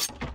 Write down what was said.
you